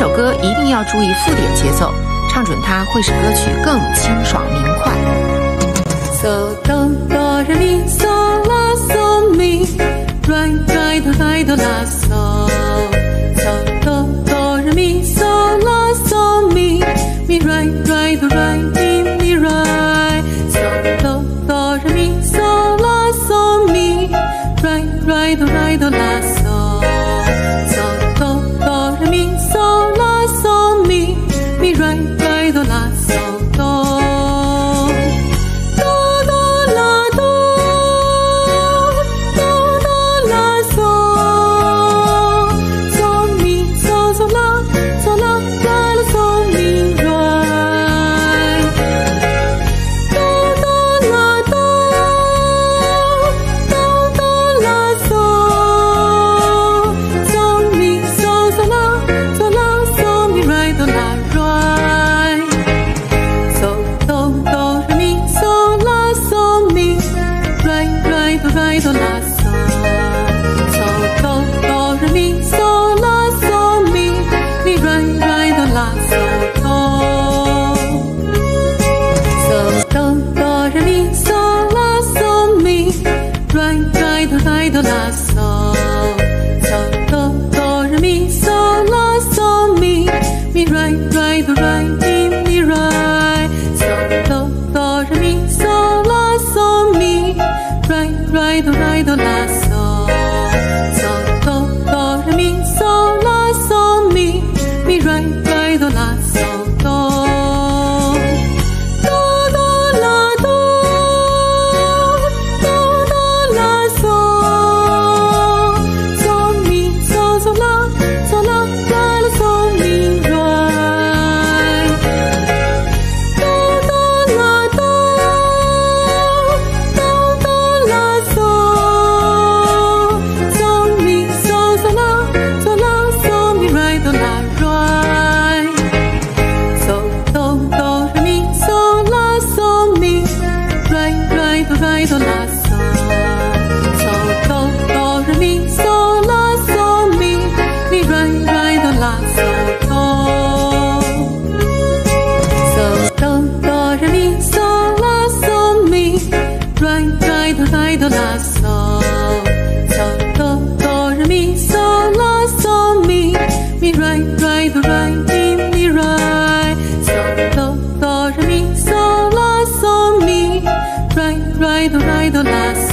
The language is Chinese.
首歌一定要注意附点节奏，唱准它会使歌曲更清爽明快。嗦哆哆来咪嗦啦嗦咪，来来哆来哆啦嗦，嗦哆哆来咪嗦啦嗦咪，咪来来哆来咪咪来，嗦哆哆来咪嗦啦嗦咪，来来哆。my soul. traído las ride, ride, oh, last.